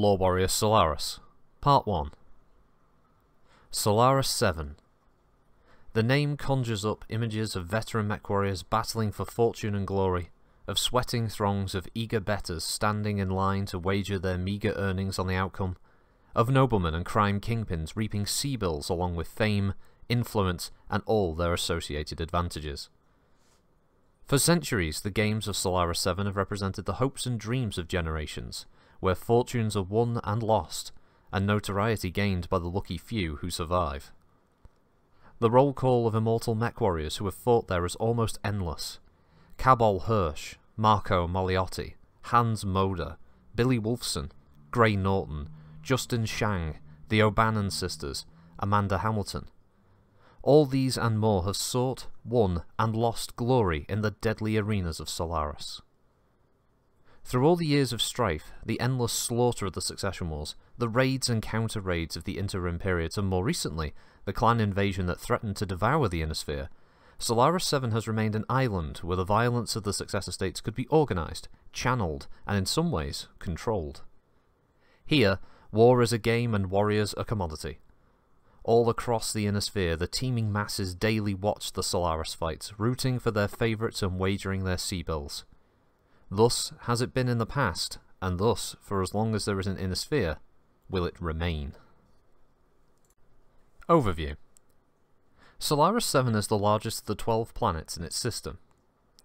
Lore Warrior Solaris Part 1 Solaris 7 The name conjures up images of veteran mech warriors battling for fortune and glory, of sweating throngs of eager betters standing in line to wager their meagre earnings on the outcome, of noblemen and crime kingpins reaping C-bills along with fame, influence, and all their associated advantages. For centuries, the games of Solaris 7 have represented the hopes and dreams of generations, where fortunes are won and lost, and notoriety gained by the lucky few who survive. The roll call of immortal mech warriors who have fought there is almost endless. Cabal Hirsch, Marco Mogliotti, Hans Moder, Billy Wolfson, Gray Noton, Justin Xiang, the O'Bannon sisters, Amanda Hamilton. All these and more have sought, won, and lost glory in the deadly arenas of Solaris. Through all the years of strife, the endless slaughter of the Succession Wars, the raids and counter-raids of the interim periods, and more recently, the clan invasion that threatened to devour the Inner Sphere, Solaris 7 has remained an island where the violence of the successor states could be organised, channeled, and in some ways, controlled. Here, war is a game and warriors a commodity. All across the Inner Sphere, the teeming masses daily watch the Solaris fights, rooting for their favourites and wagering their C-bills. Thus has it been in the past, and thus, for as long as there is an inner sphere, will it remain. Overview Solaris 7 is the largest of the 12 planets in its system.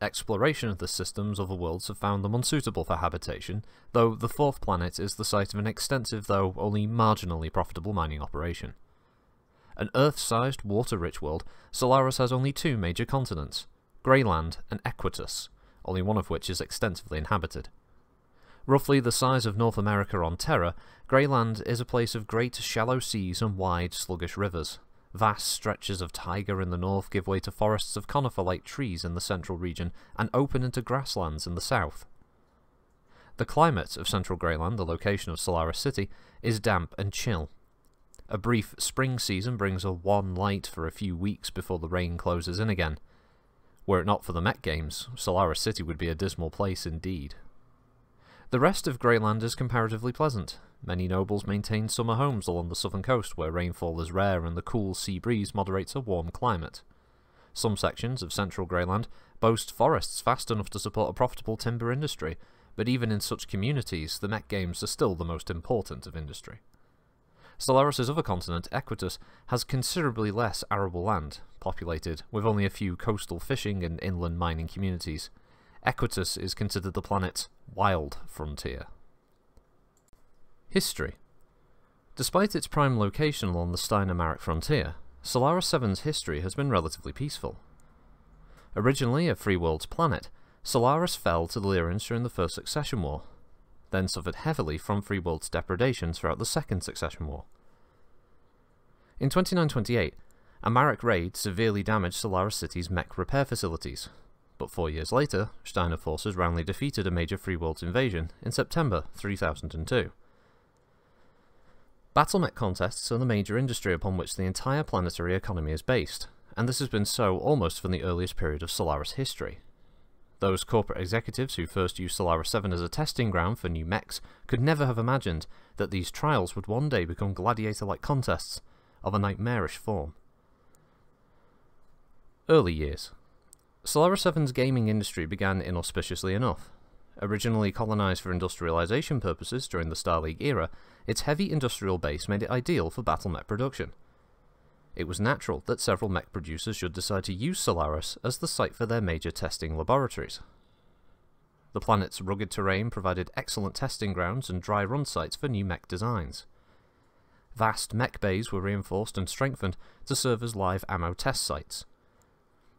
Exploration of the system's other worlds have found them unsuitable for habitation, though the fourth planet is the site of an extensive though only marginally profitable mining operation. An Earth-sized, water-rich world, Solaris has only two major continents, Greyland and Equitus, only one of which is extensively inhabited. Roughly the size of North America on Terra, Greyland is a place of great shallow seas and wide sluggish rivers. Vast stretches of taiga in the north give way to forests of conifer-like trees in the central region and open into grasslands in the south. The climate of central Greyland, the location of Solaris City, is damp and chill. A brief spring season brings a wan light for a few weeks before the rain closes in again, were it not for the Met Games, Solaris City would be a dismal place indeed. The rest of Greyland is comparatively pleasant. Many nobles maintain summer homes along the southern coast where rainfall is rare and the cool sea breeze moderates a warm climate. Some sections of central Greyland boast forests fast enough to support a profitable timber industry, but even in such communities, the Met Games are still the most important of industry. Solaris' other continent, Equitus, has considerably less arable land, populated with only a few coastal fishing and inland mining communities. Equitus is considered the planet's wild frontier. History Despite its prime location along the Steiner-Marik frontier, Solaris 7's history has been relatively peaceful. Originally a free world's planet, Solaris fell to the Lyrans during the First Succession War, then suffered heavily from Freeworld's depredations throughout the Second Succession War. In 2928, a raid severely damaged Solaris City's mech repair facilities, but four years later, Steiner forces roundly defeated a major Freeworld's invasion in September 3002. Battle mech contests are the major industry upon which the entire planetary economy is based, and this has been so almost from the earliest period of Solaris history. Those corporate executives who first used Solaris 7 as a testing ground for new mechs could never have imagined that these trials would one day become gladiator-like contests of a nightmarish form. Early years Solaris 7's gaming industry began inauspiciously enough. Originally colonized for industrialization purposes during the Star League era, its heavy industrial base made it ideal for battle mech production. It was natural that several mech producers should decide to use Solaris as the site for their major testing laboratories. The planet's rugged terrain provided excellent testing grounds and dry run sites for new mech designs. Vast mech bays were reinforced and strengthened to serve as live ammo test sites.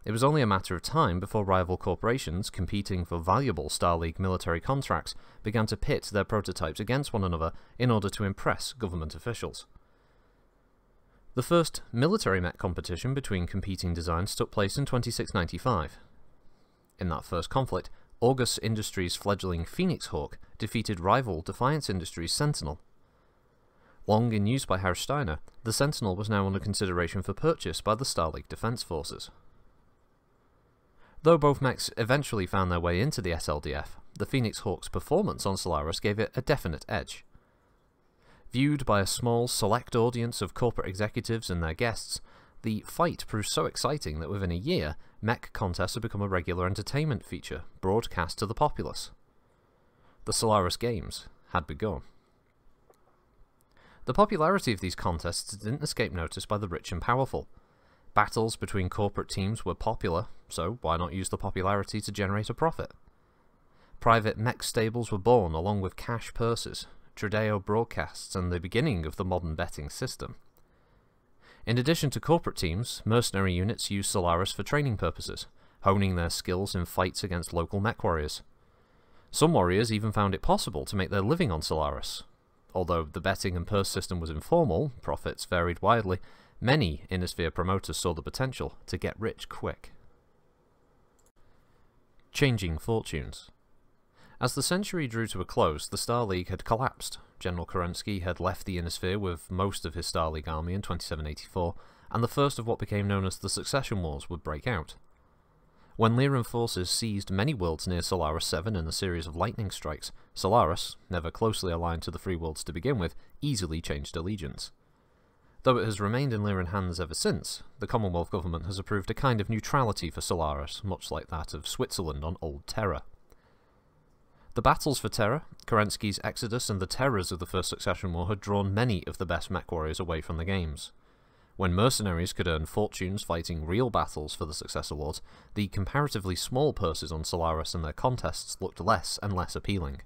It was only a matter of time before rival corporations competing for valuable Star League military contracts began to pit their prototypes against one another in order to impress government officials. The first military mech competition between competing designs took place in 2695. In that first conflict, Orguss Industries' fledgling Phoenix Hawk defeated rival Defiance Industries' Sentinel. Long in use by Herr Steiner, the Sentinel was now under consideration for purchase by the Star League Defense Forces. Though both mechs eventually found their way into the SLDF, the Phoenix Hawk's performance on Solaris gave it a definite edge. Viewed by a small, select audience of corporate executives and their guests, the fight proved so exciting that within a year, mech contests had become a regular entertainment feature, broadcast to the populace. The Solaris Games had begun. The popularity of these contests didn't escape notice by the rich and powerful. Battles between corporate teams were popular, so why not use the popularity to generate a profit? Private mech stables were born along with cash purses, Trudeo broadcasts, and the beginning of the modern betting system. In addition to corporate teams, mercenary units used Solaris for training purposes, honing their skills in fights against local mech warriors. Some warriors even found it possible to make their living on Solaris. Although the betting and purse system was informal, profits varied widely, many Inner Sphere promoters saw the potential to get rich quick. Changing fortunes. As the century drew to a close, the Star League had collapsed. General Kerensky had left the Inner Sphere with most of his Star League army in 2784, and the first of what became known as the Succession Wars would break out. When Lyran forces seized many worlds near Solaris 7 in a series of lightning strikes, Solaris, never closely aligned to the Free Worlds to begin with, easily changed allegiance. Though it has remained in Lyran hands ever since, the Commonwealth government has approved a kind of neutrality for Solaris, much like that of Switzerland on Old Terra. The battles for Terra, Kerensky's exodus and the terrors of the First Succession War had drawn many of the best mech warriors away from the games. When mercenaries could earn fortunes fighting real battles for the Successor Lords, the comparatively small purses on Solaris and their contests looked less and less appealing.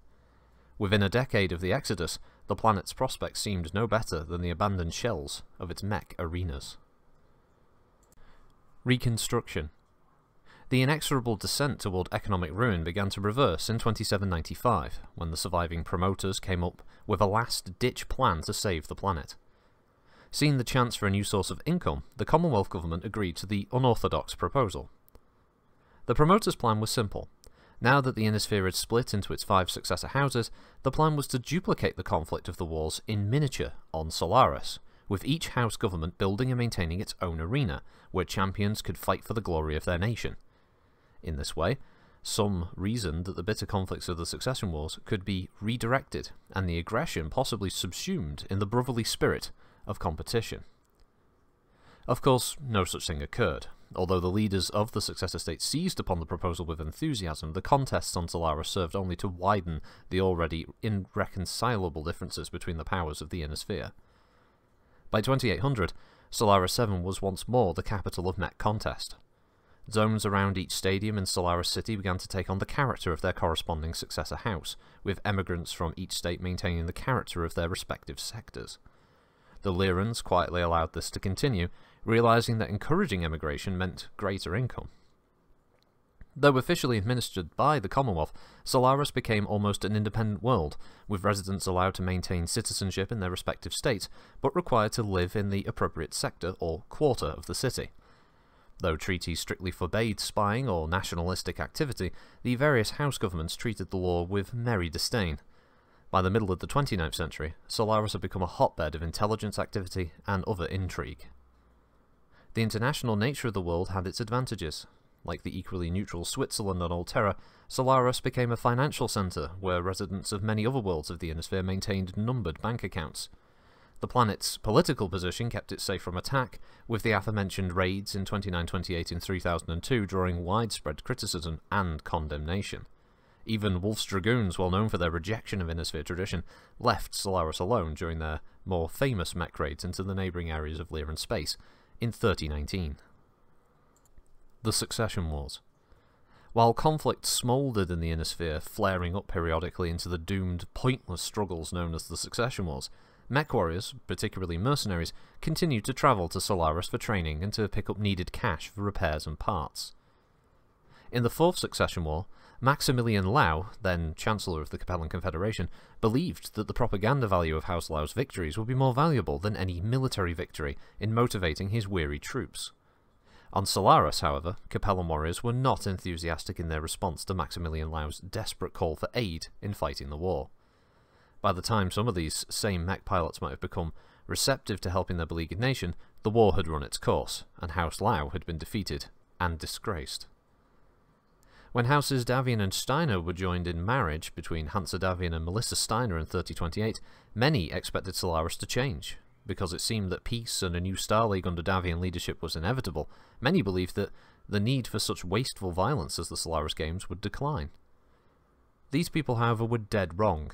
Within a decade of the Exodus, the planet's prospects seemed no better than the abandoned shells of its mech arenas. Reconstruction the inexorable descent toward economic ruin began to reverse in 2795, when the surviving promoters came up with a last-ditch plan to save the planet. Seeing the chance for a new source of income, the Commonwealth government agreed to the unorthodox proposal. The promoters' plan was simple. Now that the Inner Sphere had split into its five successor houses, the plan was to duplicate the conflict of the wars in miniature on Solaris, with each house government building and maintaining its own arena, where champions could fight for the glory of their nation. In this way, some reasoned that the bitter conflicts of the succession wars could be redirected and the aggression possibly subsumed in the brotherly spirit of competition. Of course, no such thing occurred. Although the leaders of the successor states seized upon the proposal with enthusiasm, the contests on Solaris served only to widen the already irreconcilable differences between the powers of the Inner Sphere. By 2800, Solaris 7 was once more the capital of Mech Contest, Zones around each stadium in Solaris City began to take on the character of their corresponding successor house, with emigrants from each state maintaining the character of their respective sectors. The Lyrans quietly allowed this to continue, realizing that encouraging emigration meant greater income. Though officially administered by the Commonwealth, Solaris became almost an independent world, with residents allowed to maintain citizenship in their respective states, but required to live in the appropriate sector or quarter of the city. Though treaties strictly forbade spying or nationalistic activity, the various house governments treated the law with merry disdain. By the middle of the 29th century, Solaris had become a hotbed of intelligence activity and other intrigue. The international nature of the world had its advantages. Like the equally neutral Switzerland on Old Terra, Solaris became a financial centre where residents of many other worlds of the Inner Sphere maintained numbered bank accounts. The planet's political position kept it safe from attack, with the aforementioned raids in 2928 and 3002 drawing widespread criticism and condemnation. Even Wolf's Dragoons, well known for their rejection of Inner Sphere tradition, left Solaris alone during their more famous mech raids into the neighbouring areas of Lyran space in 3019. The Succession Wars while conflict smouldered in the Inner Sphere, flaring up periodically into the doomed, pointless struggles known as the Succession Wars, Mech warriors, particularly mercenaries, continued to travel to Solaris for training and to pick up needed cash for repairs and parts. In the Fourth Succession War, Maximilian Liao, then Chancellor of the Capellan Confederation, believed that the propaganda value of House Liao's victories would be more valuable than any military victory in motivating his weary troops. On Solaris, however, Capellan warriors were not enthusiastic in their response to Maximilian Liao's desperate call for aid in fighting the war. By the time some of these same mech pilots might have become receptive to helping their beleaguered nation, the war had run its course, and House Liao had been defeated and disgraced. When Houses Davion and Steiner were joined in marriage between Hanse Davion and Melissa Steiner in 3028, many expected Solaris to change. Because it seemed that peace and a new Star League under Davion leadership was inevitable, many believed that the need for such wasteful violence as the Solaris games would decline. These people, however, were dead wrong.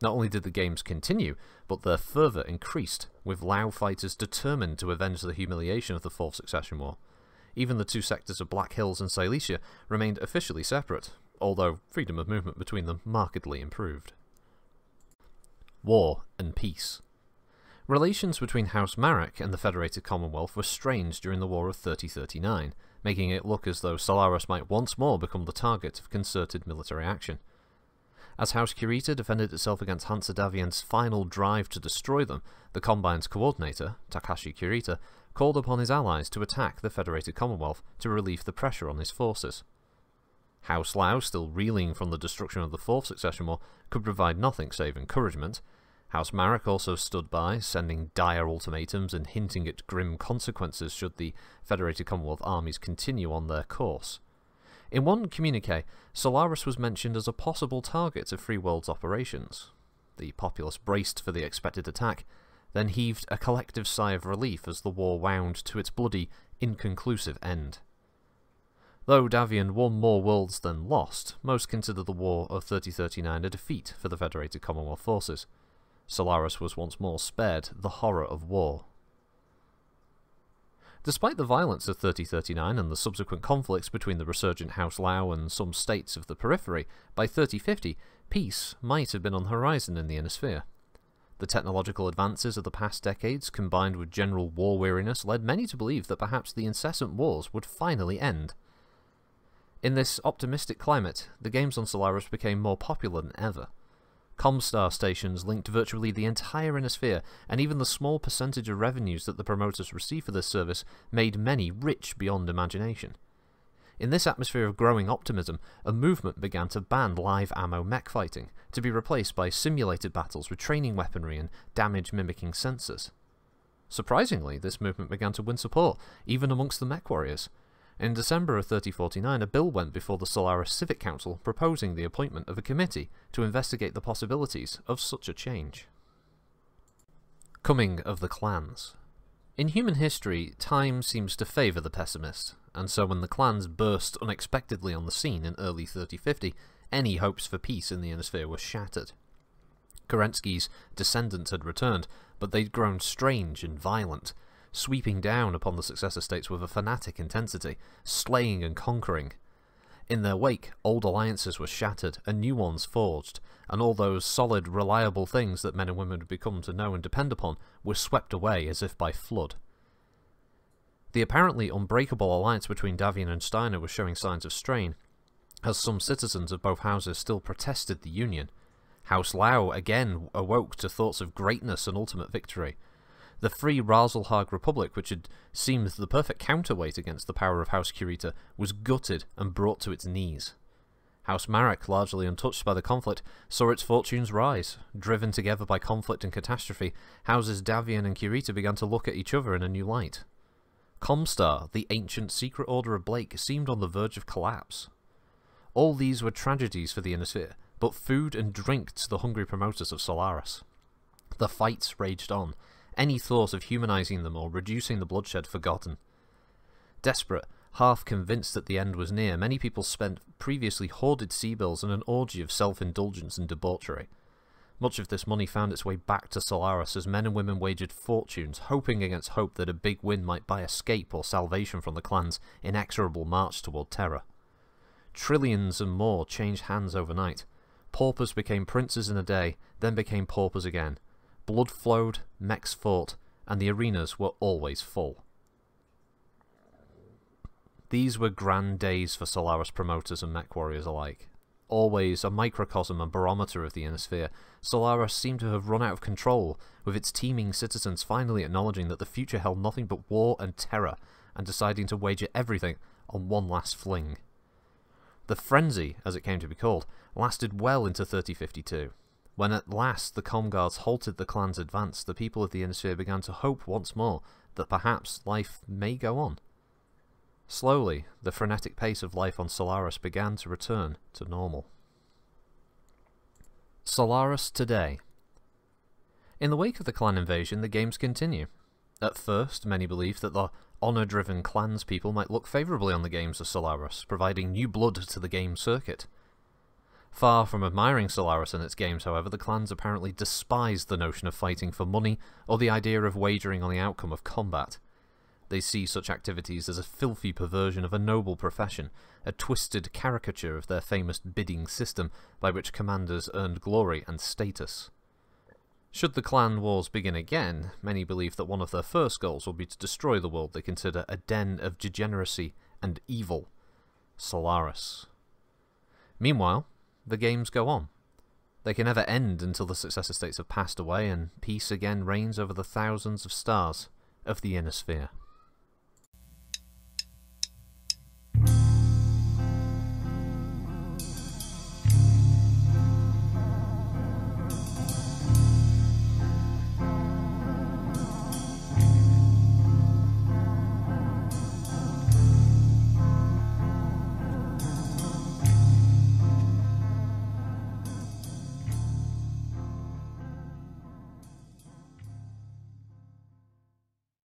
Not only did the games continue, but their fervour increased, with Liao fighters determined to avenge the humiliation of the Fourth Succession War. Even the two sectors of Black Hills and Silesia remained officially separate, although freedom of movement between them markedly improved. War and Peace Relations between House Marik and the Federated Commonwealth were strained during the War of 3039, making it look as though Solaris might once more become the target of concerted military action. As House Kurita defended itself against Hanse Davion's final drive to destroy them, the Combine's coordinator, Takashi Kurita, called upon his allies to attack the Federated Commonwealth to relieve the pressure on his forces. House Liao, still reeling from the destruction of the Fourth Succession War, could provide nothing save encouragement. House Marik also stood by, sending dire ultimatums and hinting at grim consequences should the Federated Commonwealth armies continue on their course. In one communique, Solaris was mentioned as a possible target of Free World's operations. The populace braced for the expected attack, then heaved a collective sigh of relief as the war wound to its bloody, inconclusive end. Though Davion won more worlds than lost, most consider the War of 3039 a defeat for the Federated Commonwealth forces. Solaris was once more spared the horror of war. Despite the violence of 3039 and the subsequent conflicts between the resurgent House Liao and some states of the periphery, by 3050 peace might have been on the horizon in the Inner Sphere. The technological advances of the past decades, combined with general war weariness, led many to believe that perhaps the incessant wars would finally end. In this optimistic climate, the games on Solaris became more popular than ever. Comstar stations linked virtually the entire Inner Sphere, and even the small percentage of revenues that the promoters received for this service made many rich beyond imagination. In this atmosphere of growing optimism, a movement began to ban live ammo mech fighting, to be replaced by simulated battles with training weaponry and damage-mimicking sensors. Surprisingly, this movement began to win support, even amongst the mech warriors. In December of 3049, a bill went before the Solaris Civic Council proposing the appointment of a committee to investigate the possibilities of such a change. Coming of the clans. In human history, time seems to favour the pessimist, and so when the clans burst unexpectedly on the scene in early 3050, any hopes for peace in the Inner Sphere were shattered. Kerensky's descendants had returned, but they'd grown strange and violent, sweeping down upon the successor states with a fanatic intensity, slaying and conquering. In their wake, old alliances were shattered and new ones forged, and all those solid, reliable things that men and women had become to know and depend upon were swept away as if by flood. The apparently unbreakable alliance between Davion and Steiner was showing signs of strain, as some citizens of both houses still protested the union. House Liao again awoke to thoughts of greatness and ultimate victory. The free Rasalhague Republic, which had seemed the perfect counterweight against the power of House Kurita, was gutted and brought to its knees. House Marik, largely untouched by the conflict, saw its fortunes rise. Driven together by conflict and catastrophe, houses Davion and Kurita began to look at each other in a new light. Comstar, the ancient secret order of Blake, seemed on the verge of collapse. All these were tragedies for the Inner Sphere, but food and drink to the hungry promoters of Solaris. The fights raged on, any thought of humanizing them or reducing the bloodshed forgotten. Desperate, half convinced that the end was near, many people spent previously hoarded C-bills in an orgy of self-indulgence and debauchery. Much of this money found its way back to Solaris as men and women wagered fortunes, hoping against hope that a big win might buy escape or salvation from the clan's inexorable march toward terror. Trillions and more changed hands overnight. Paupers became princes in a day, then became paupers again. Blood flowed, mechs fought, and the arenas were always full. These were grand days for Solaris promoters and mech warriors alike. Always a microcosm and barometer of the Inner Sphere, Solaris seemed to have run out of control, with its teeming citizens finally acknowledging that the future held nothing but war and terror, and deciding to wager everything on one last fling. The frenzy, as it came to be called, lasted well into 3052. When at last the Comguards halted the clan's advance, the people of the Inner Sphere began to hope once more that perhaps life may go on. Slowly, the frenetic pace of life on Solaris began to return to normal. Solaris today. In the wake of the clan invasion, the games continue. At first, many believed that the honour-driven clans people might look favourably on the games of Solaris, providing new blood to the game circuit. Far from admiring Solaris and its games, however, the clans apparently despised the notion of fighting for money or the idea of wagering on the outcome of combat. They see such activities as a filthy perversion of a noble profession, a twisted caricature of their famous bidding system by which commanders earned glory and status. Should the clan wars begin again, many believe that one of their first goals will be to destroy the world they consider a den of degeneracy and evil, Solaris. Meanwhile, the games go on. They can never end until the successor states have passed away and peace again reigns over the thousands of stars of the inner sphere.